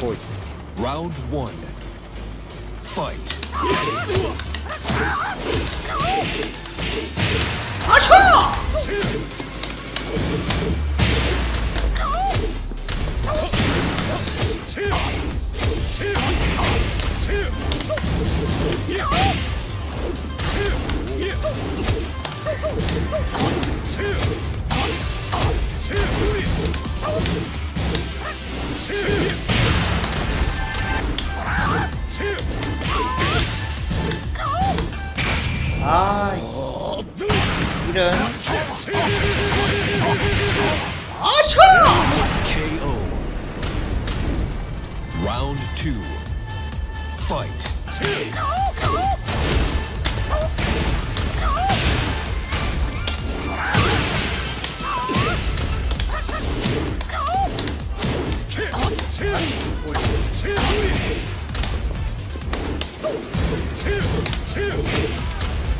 point. Round one. Fight. Achoo! Ay. KO. Round 2. Fight.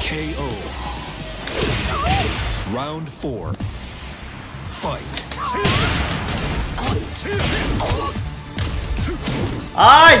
KO. Round four. Fight. 아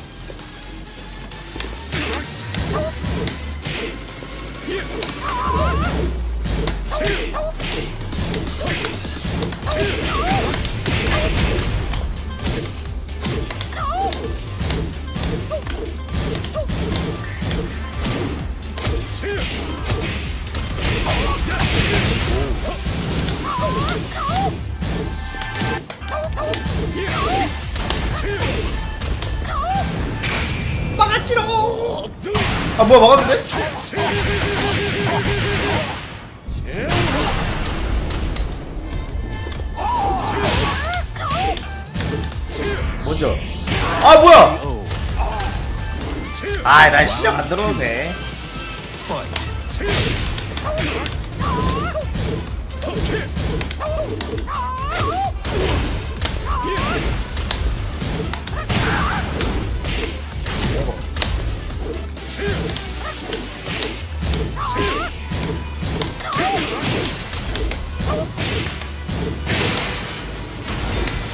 아, 뭐야, 막았는데? 먼저. 아, 뭐야! KO. 아, 난 실력 안 들어도 돼.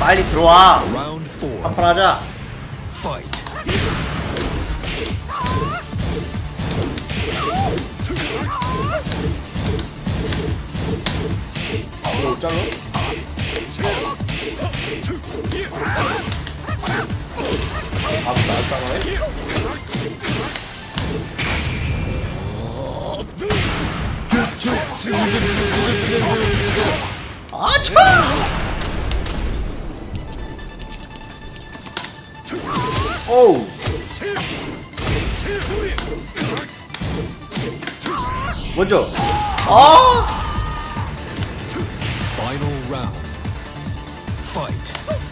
빨리 들어와. Round four. 한판 하자. Fight. 이거 잘라? 아, 나 잘라해? 아차! 오우. 먼저. 아! Final round. Fight.